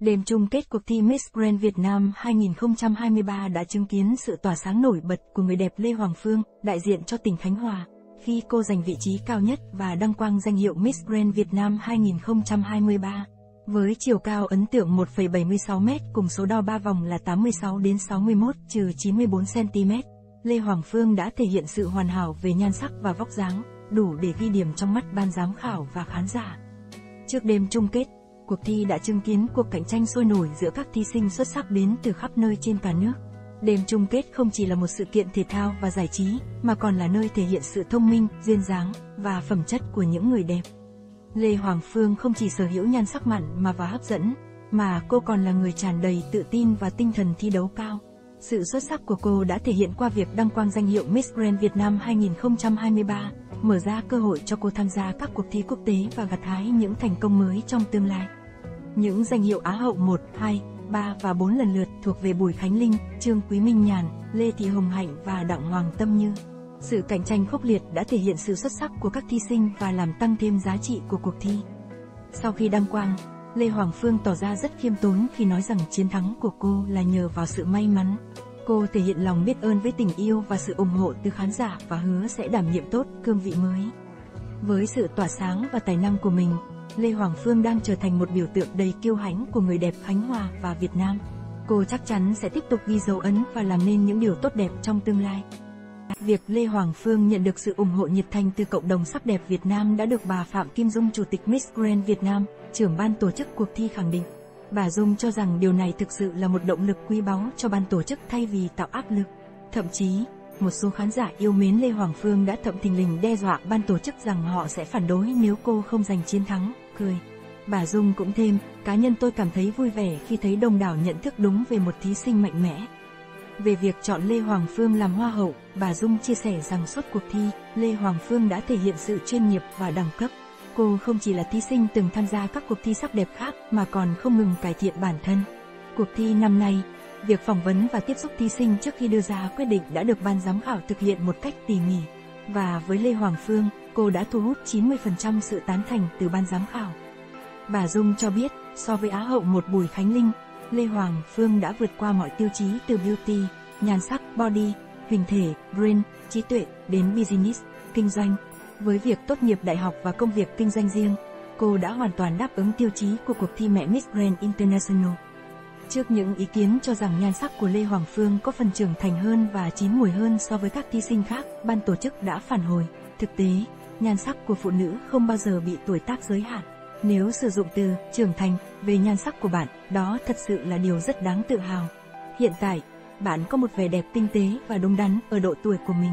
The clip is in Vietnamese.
Đêm chung kết cuộc thi Miss Grand Việt Nam 2023 đã chứng kiến sự tỏa sáng nổi bật của người đẹp Lê Hoàng Phương, đại diện cho tỉnh Khánh Hòa, khi cô giành vị trí cao nhất và đăng quang danh hiệu Miss Grand Việt Nam 2023. Với chiều cao ấn tượng 1,76m cùng số đo 3 vòng là 86 đến 61 trừ 94 cm, Lê Hoàng Phương đã thể hiện sự hoàn hảo về nhan sắc và vóc dáng, đủ để ghi điểm trong mắt ban giám khảo và khán giả. Trước đêm chung kết, cuộc thi đã chứng kiến cuộc cạnh tranh sôi nổi giữa các thí sinh xuất sắc đến từ khắp nơi trên cả nước. Đêm chung kết không chỉ là một sự kiện thể thao và giải trí, mà còn là nơi thể hiện sự thông minh, duyên dáng và phẩm chất của những người đẹp. Lê Hoàng Phương không chỉ sở hữu nhan sắc mặn mà và hấp dẫn, mà cô còn là người tràn đầy tự tin và tinh thần thi đấu cao. Sự xuất sắc của cô đã thể hiện qua việc đăng quang danh hiệu Miss Grand Việt Nam 2023, mở ra cơ hội cho cô tham gia các cuộc thi quốc tế và gặt hái những thành công mới trong tương lai. Những danh hiệu Á hậu 1, 2, 3 và 4 lần lượt thuộc về Bùi Khánh Linh, Trương Quý Minh Nhàn, Lê Thị Hồng Hạnh và Đặng Hoàng Tâm Như. Sự cạnh tranh khốc liệt đã thể hiện sự xuất sắc của các thí sinh và làm tăng thêm giá trị của cuộc thi. Sau khi đăng quang, Lê Hoàng Phương tỏ ra rất khiêm tốn khi nói rằng chiến thắng của cô là nhờ vào sự may mắn. Cô thể hiện lòng biết ơn với tình yêu và sự ủng hộ từ khán giả và hứa sẽ đảm nhiệm tốt cương vị mới. Với sự tỏa sáng và tài năng của mình, Lê Hoàng Phương đang trở thành một biểu tượng đầy kiêu hãnh của người đẹp Khánh Hòa và Việt Nam. Cô chắc chắn sẽ tiếp tục ghi dấu ấn và làm nên những điều tốt đẹp trong tương lai. Việc Lê Hoàng Phương nhận được sự ủng hộ nhiệt thành từ cộng đồng sắc đẹp Việt Nam đã được bà Phạm Kim Dung Chủ tịch Miss Grand Việt Nam, trưởng ban tổ chức cuộc thi khẳng định. Bà Dung cho rằng điều này thực sự là một động lực quý báu cho ban tổ chức thay vì tạo áp lực. Thậm chí, một số khán giả yêu mến Lê Hoàng Phương đã thậm tình lình đe dọa ban tổ chức rằng họ sẽ phản đối nếu cô không giành chiến thắng, cười. Bà Dung cũng thêm, cá nhân tôi cảm thấy vui vẻ khi thấy đông đảo nhận thức đúng về một thí sinh mạnh mẽ. Về việc chọn Lê Hoàng Phương làm Hoa hậu, bà Dung chia sẻ rằng suốt cuộc thi, Lê Hoàng Phương đã thể hiện sự chuyên nghiệp và đẳng cấp. Cô không chỉ là thí sinh từng tham gia các cuộc thi sắc đẹp khác mà còn không ngừng cải thiện bản thân. Cuộc thi năm nay, việc phỏng vấn và tiếp xúc thí sinh trước khi đưa ra quyết định đã được ban giám khảo thực hiện một cách tỉ mỉ. Và với Lê Hoàng Phương, cô đã thu hút 90% sự tán thành từ ban giám khảo. Bà Dung cho biết, so với Á hậu một Bùi Khánh Linh, Lê Hoàng Phương đã vượt qua mọi tiêu chí từ beauty, nhan sắc, body, hình thể, brain, trí tuệ, đến business, kinh doanh. Với việc tốt nghiệp đại học và công việc kinh doanh riêng, cô đã hoàn toàn đáp ứng tiêu chí của cuộc thi mẹ Miss Grand International. Trước những ý kiến cho rằng nhan sắc của Lê Hoàng Phương có phần trưởng thành hơn và chín mùi hơn so với các thí sinh khác, ban tổ chức đã phản hồi. Thực tế, nhan sắc của phụ nữ không bao giờ bị tuổi tác giới hạn. Nếu sử dụng từ trưởng thành về nhan sắc của bạn, đó thật sự là điều rất đáng tự hào. Hiện tại, bạn có một vẻ đẹp tinh tế và đúng đắn ở độ tuổi của mình.